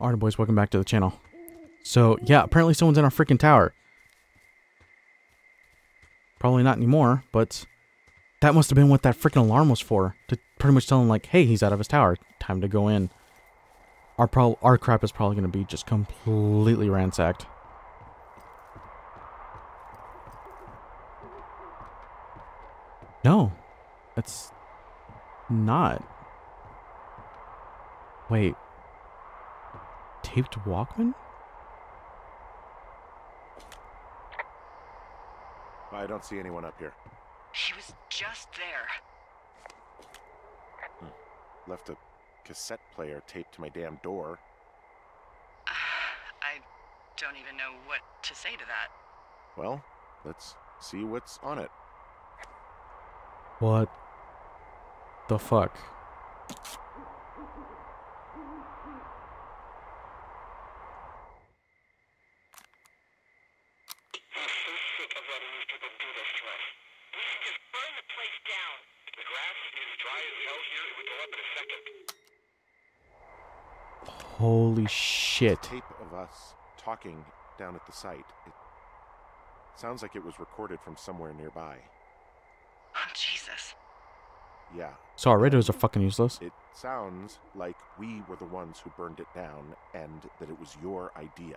Alright, boys, welcome back to the channel. So, yeah, apparently someone's in our freaking tower. Probably not anymore, but that must have been what that freaking alarm was for. To pretty much tell him, like, hey, he's out of his tower. Time to go in. Our, pro our crap is probably going to be just completely ransacked. No. It's not. Wait. Taped Walkman? I don't see anyone up here. He was just there. Hmm. Left a cassette player taped to my damn door. Uh, I don't even know what to say to that. Well, let's see what's on it. What the fuck? I'm so sick of letting these people do this to us. We should just burn the place down. The grass is dry as hell here. It would go up in a second. Holy shit. Tape of us talking down at the site. It sounds like it was recorded from somewhere nearby. Oh, Jesus. Yeah, So our radios are fucking useless. it sounds like we were the ones who burned it down and that it was your idea.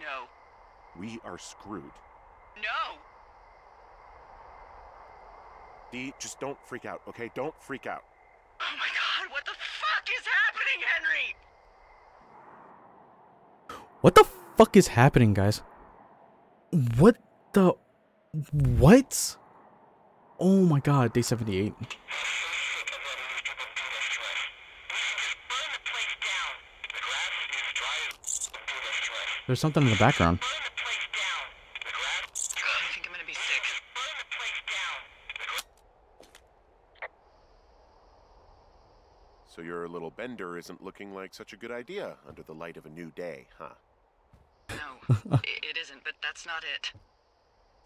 No. We are screwed. No! Dee, just don't freak out, okay? Don't freak out. Oh my god, what the fuck is happening, Henry? What the fuck is happening, guys? What the... What? Oh my god, day 78. There's something in the of letting these people do this to us. We should just burn the place down. The grass is dry as do this to us. There's something in the background. Burn the place down. The grass. I think I'm gonna be sick. Burn the place down. The gra- So your little bender isn't looking like such a good idea under the light of a new day, huh? No, it isn't, but that's not it.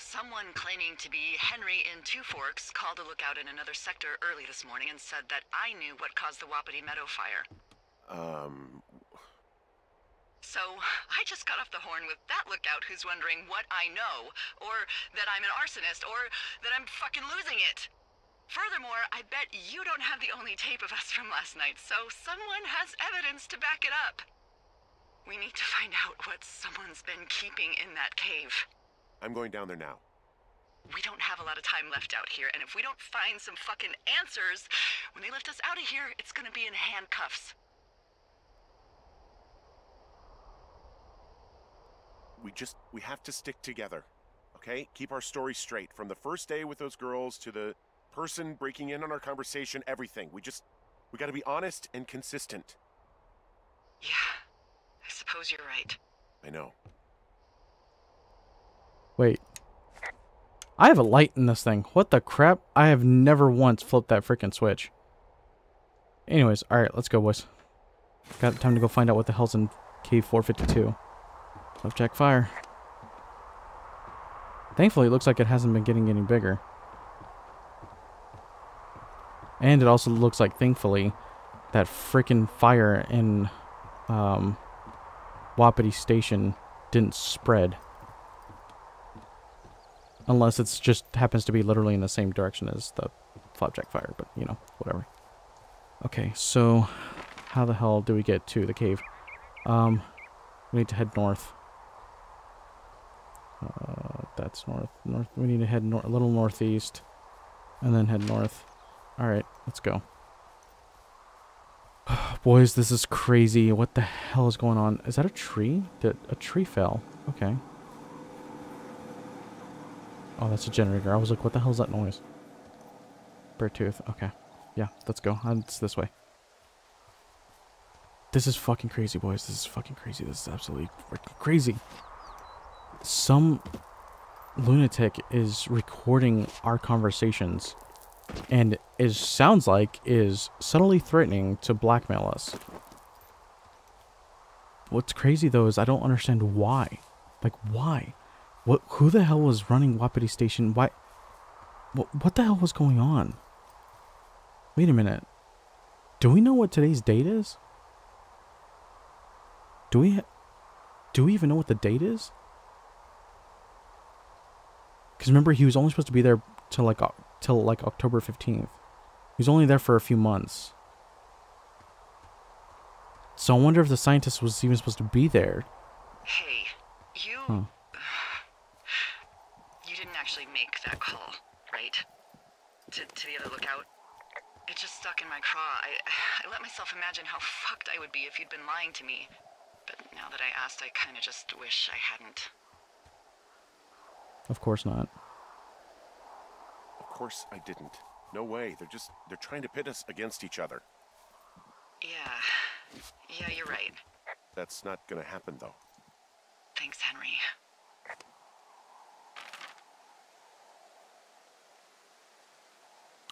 Someone claiming to be Henry in Two Forks called a lookout in another sector early this morning and said that I knew what caused the Wapiti Meadow fire. Um, So I just got off the horn with that lookout who's wondering what I know, or that I'm an arsonist, or that I'm fucking losing it. Furthermore, I bet you don't have the only tape of us from last night, so someone has evidence to back it up. We need to find out what someone's been keeping in that cave. I'm going down there now. We don't have a lot of time left out here, and if we don't find some fucking answers, when they lift us out of here, it's gonna be in handcuffs. We just, we have to stick together, okay? Keep our story straight. From the first day with those girls to the person breaking in on our conversation, everything. We just, we gotta be honest and consistent. Yeah, I suppose you're right. I know. Wait. I have a light in this thing. What the crap? I have never once flipped that freaking switch. Anyways, alright, let's go, boys. Got time to go find out what the hell's in cave 452. Flapjack fire. Thankfully, it looks like it hasn't been getting any bigger. And it also looks like, thankfully, that freaking fire in um, Wapiti Station didn't spread. Unless it's just happens to be literally in the same direction as the flapjack fire, but you know, whatever. Okay, so how the hell do we get to the cave? Um, we need to head north. Uh, that's north. North. We need to head nor a little northeast, and then head north. All right, let's go. Boys, this is crazy. What the hell is going on? Is that a tree? That a tree fell? Okay. Oh, that's a generator. I was like, what the hell is that noise? Beartooth. Okay. Yeah, let's go. It's this way. This is fucking crazy, boys. This is fucking crazy. This is absolutely crazy. Some lunatic is recording our conversations and is sounds like is subtly threatening to blackmail us. What's crazy though is I don't understand why. Like why? What who the hell was running Wapiti Station? Why what, what the hell was going on? Wait a minute. Do we know what today's date is? Do we do we even know what the date is? Cuz remember he was only supposed to be there till like till like October 15th. He was only there for a few months. So I wonder if the scientist was even supposed to be there. Hey, you. Huh. You didn't actually make that call, right? To, to the other lookout? It just stuck in my craw. I, I let myself imagine how fucked I would be if you'd been lying to me. But now that I asked, I kinda just wish I hadn't. Of course not. Of course I didn't. No way. They're just they're trying to pit us against each other. Yeah. Yeah, you're right. That's not gonna happen though. Thanks, Henry.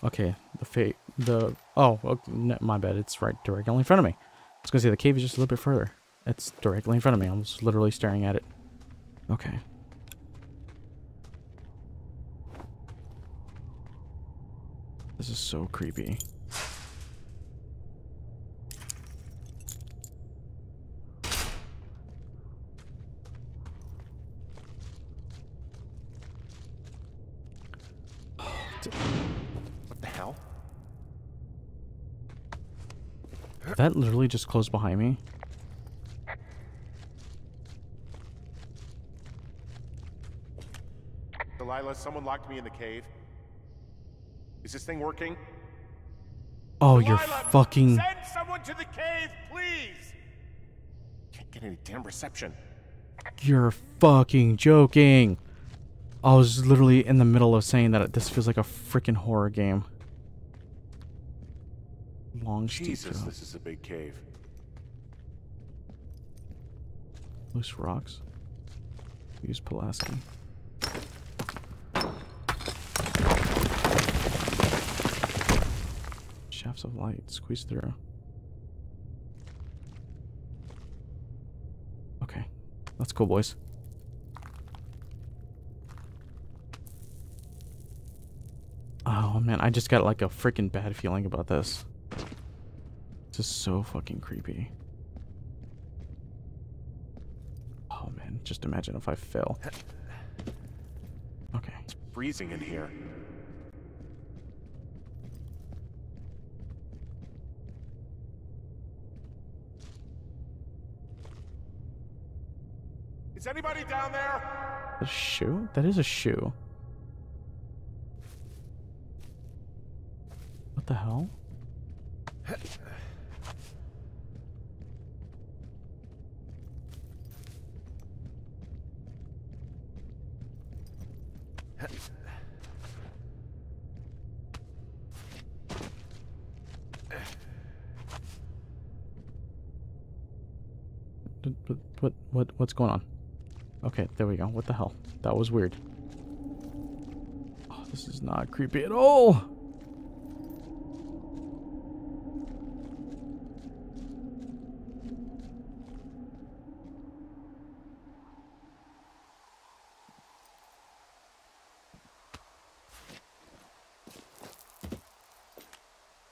Okay, the fate, the oh, okay, my bad. It's right directly in front of me. I was gonna say the cave is just a little bit further. It's directly in front of me. I was literally staring at it. Okay. This is so creepy. What the hell? That literally just closed behind me. Delilah, someone locked me in the cave. Is this thing working? Oh, you're fucking. Send someone to the cave, please! Can't get any damn reception. You're fucking joking. I was literally in the middle of saying that this feels like a freaking horror game. Long Jesus, this is a big cave. Loose rocks. Use Pulaski. Shafts of light squeeze through. Okay. That's cool, boys. Oh man, I just got like a freaking bad feeling about this. This is so fucking creepy. Oh man, just imagine if I fell. Okay. It's freezing in here. Anybody down there? A shoe? That is a shoe. What the hell? What, what, what, what's going on? Okay, there we go. What the hell? That was weird. Oh, this is not creepy at all.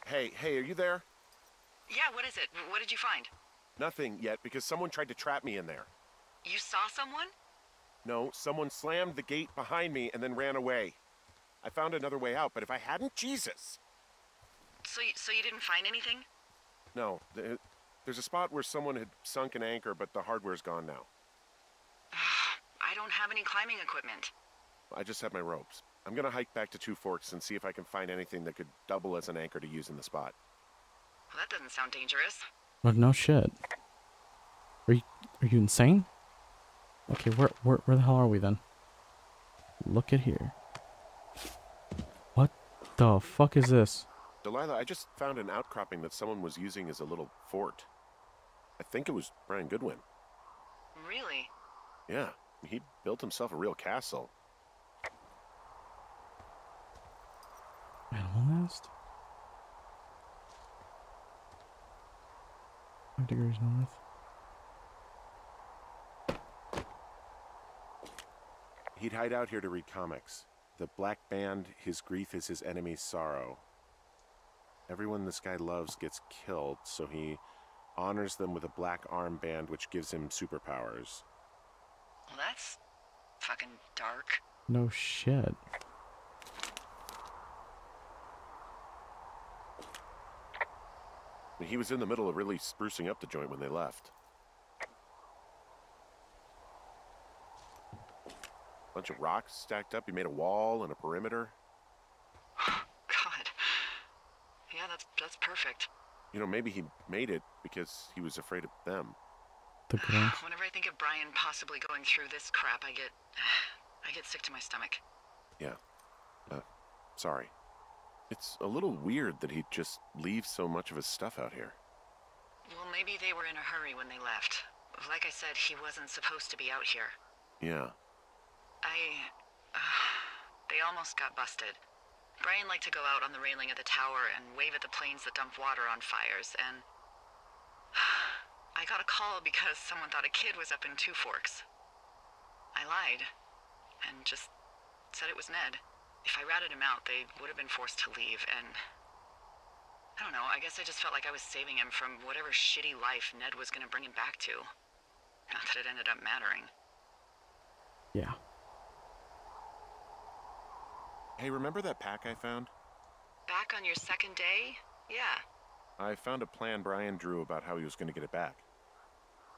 Hey, hey, are you there? Yeah, what is it? What did you find? Nothing yet because someone tried to trap me in there. You saw someone? No, someone slammed the gate behind me and then ran away. I found another way out, but if I hadn't, Jesus. So, you, so you didn't find anything? No, th- there's a spot where someone had sunk an anchor, but the hardware's gone now. I don't have any climbing equipment. I just have my ropes. I'm gonna hike back to Two Forks and see if I can find anything that could double as an anchor to use in the spot. Well, that doesn't sound dangerous. But no shit. Are you are you insane? Okay, where where where the hell are we then? Look at here. What the fuck is this? Delilah, I just found an outcropping that someone was using as a little fort. I think it was Brian Goodwin. Really? Yeah, he built himself a real castle. Animal nest? Five degrees north. He'd hide out here to read comics. The Black Band, his grief is his enemy's sorrow. Everyone this guy loves gets killed, so he honors them with a black armband which gives him superpowers. Well, that's fucking dark. No shit. I He was in the middle of really sprucing up the joint when they left. Bunch of rocks stacked up. He made a wall and a perimeter. God. Yeah, that's that's perfect. You know, maybe he made it because he was afraid of them. The ground. Whenever I think of Brian possibly going through this crap, I get I get sick to my stomach. Yeah. Uh, sorry. It's a little weird that he'd just leave so much of his stuff out here. Well, maybe they were in a hurry when they left. Like I said, he wasn't supposed to be out here. Yeah. I. Uh, they almost got busted. Brian liked to go out on the railing of the tower and wave at the planes that dump water on fires, and. I got a call because someone thought a kid was up in Two Forks. I lied, and just said it was Ned. If I ratted him out, they would have been forced to leave, and. I don't know, I guess I just felt like I was saving him from whatever shitty life Ned was gonna bring him back to. Not that it ended up mattering. Yeah. Hey, remember that pack I found? Back on your second day? Yeah. I found a plan Brian drew about how he was going to get it back.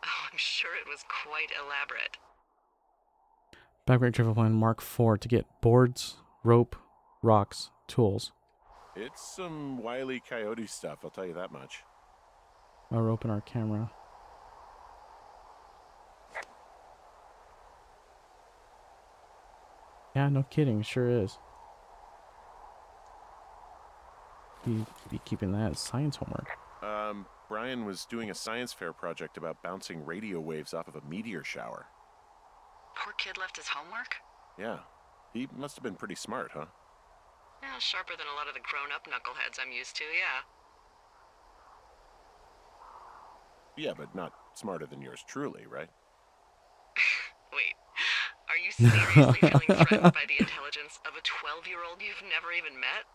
Oh, I'm sure it was quite elaborate. Backpack travel plan Mark IV to get boards, rope, rocks, tools. It's some wily coyote stuff, I'll tell you that much. A rope and our camera. Yeah, no kidding. Sure is. Be be keeping that science homework. Um, Brian was doing a science fair project about bouncing radio waves off of a meteor shower. Poor kid left his homework? Yeah. He must have been pretty smart, huh? Yeah, sharper than a lot of the grown up knuckleheads I'm used to, yeah. Yeah, but not smarter than yours truly, right? Wait, are you seriously feeling threatened by the intelligence of a 12 year old you've never even met?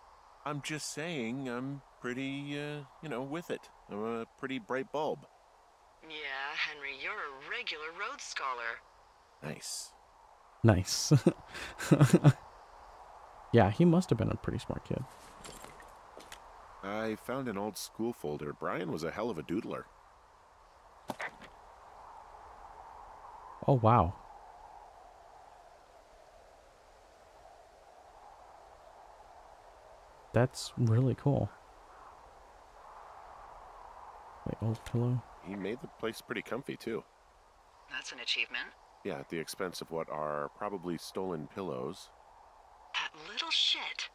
I'm just saying I'm pretty, uh, you know, with it. I'm a pretty bright bulb. Yeah, Henry, you're a regular Rhodes Scholar. Nice. Nice. yeah, he must have been a pretty smart kid. I found an old school folder. Brian was a hell of a doodler. Oh wow. That's really cool. Wait, old pillow. He made the place pretty comfy, too. That's an achievement. Yeah, at the expense of what are probably stolen pillows. That little shit.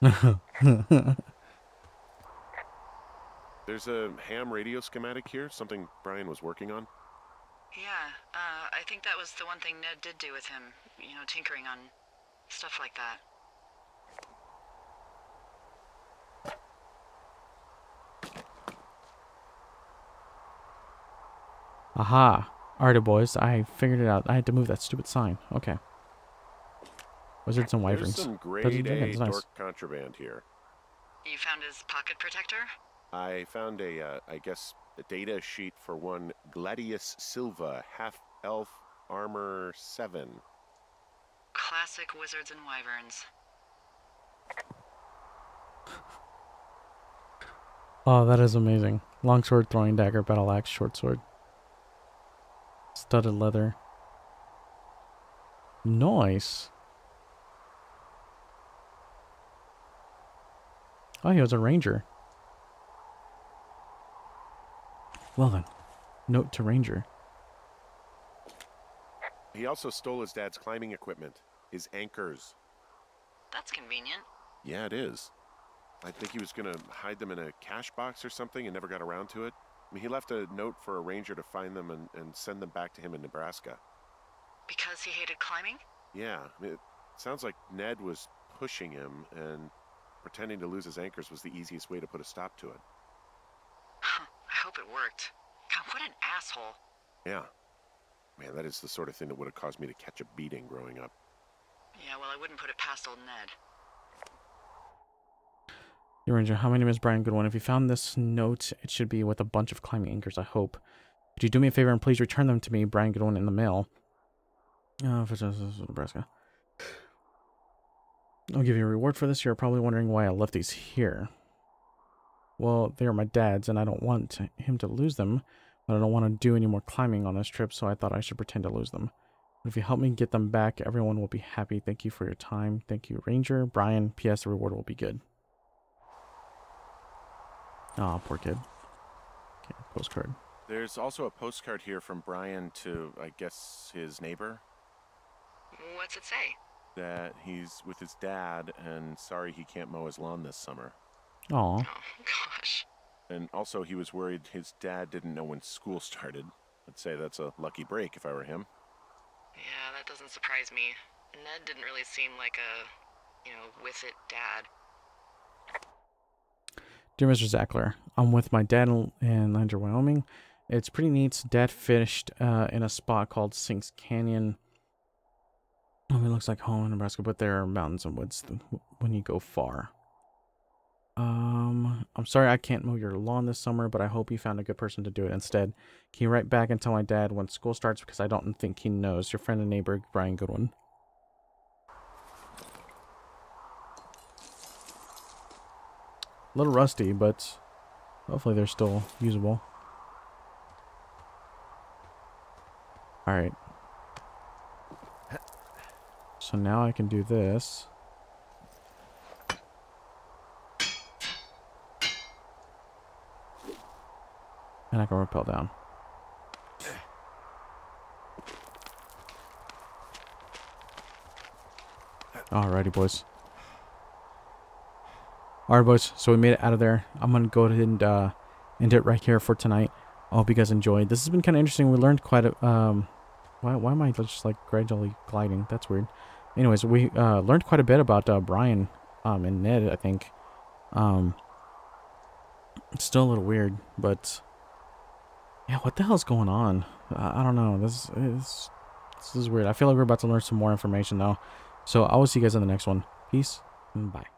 There's a ham radio schematic here, something Brian was working on. Yeah, uh, I think that was the one thing Ned did do with him. You know, tinkering on stuff like that. Aha. Alrighty, boys. I figured it out. I had to move that stupid sign. Okay. Wizards and There's wyverns. some grade Dungeons and A Dragons, nice. dork contraband here. You found his pocket protector? I found a, uh, I guess, a data sheet for one Gladius Silva, half elf armor 7. Classic wizards and wyverns. Oh, that is amazing. Longsword, throwing dagger, battle axe, short sword. Studded leather. Nice. Oh, he was a ranger. Well then, note to ranger. He also stole his dad's climbing equipment, his anchors. That's convenient. Yeah, it is. I think he was going to hide them in a cash box or something and never got around to it. I mean, he left a note for a ranger to find them and, and send them back to him in Nebraska. Because he hated climbing? Yeah, I mean, it sounds like Ned was pushing him, and pretending to lose his anchors was the easiest way to put a stop to it. I hope it worked. God, what an asshole. Yeah. Man, that is the sort of thing that would have caused me to catch a beating growing up. Yeah, well, I wouldn't put it past old Ned. Ranger, hi, my name is Brian Goodwin. If you found this note, it should be with a bunch of climbing anchors, I hope. Could you do me a favor and please return them to me, Brian Goodwin, in the mail? Uh, Nebraska. I'll give you a reward for this. You're probably wondering why I left these here. Well, they are my dad's, and I don't want him to lose them, but I don't want to do any more climbing on this trip, so I thought I should pretend to lose them. But if you help me get them back, everyone will be happy. Thank you for your time. Thank you, Ranger. Brian, P.S. The reward will be good. Aw, oh, poor kid. Okay, postcard. There's also a postcard here from Brian to, I guess, his neighbor. What's it say? That he's with his dad and sorry he can't mow his lawn this summer. Aw. Oh, gosh. And also, he was worried his dad didn't know when school started. I'd say that's a lucky break if I were him. Yeah, that doesn't surprise me. Ned didn't really seem like a, you know, with it dad. Dear Mr. Zackler, I'm with my dad in Lander, Wyoming. It's pretty neat. Dad fished uh, in a spot called Sinks Canyon. I mean, it looks like home in Nebraska, but there are mountains and woods when you go far. Um, I'm sorry I can't mow your lawn this summer, but I hope you found a good person to do it instead. Can you write back and tell my dad when school starts because I don't think he knows. Your friend and neighbor, Brian Goodwin. A little rusty, but hopefully they're still usable. Alright. So now I can do this. And I can rappel down. Alrighty, boys. Alright, boys. So we made it out of there. I'm going to go ahead and uh, end it right here for tonight. I hope you guys enjoyed. This has been kind of interesting. We learned quite a... Um, why, why am I just like gradually gliding? That's weird. Anyways, we uh, learned quite a bit about uh, Brian um, and Ned, I think. Um, it's still a little weird, but... Yeah, what the hell's going on? I, I don't know. This is, this is weird. I feel like we're about to learn some more information, though. So I will see you guys in the next one. Peace and bye.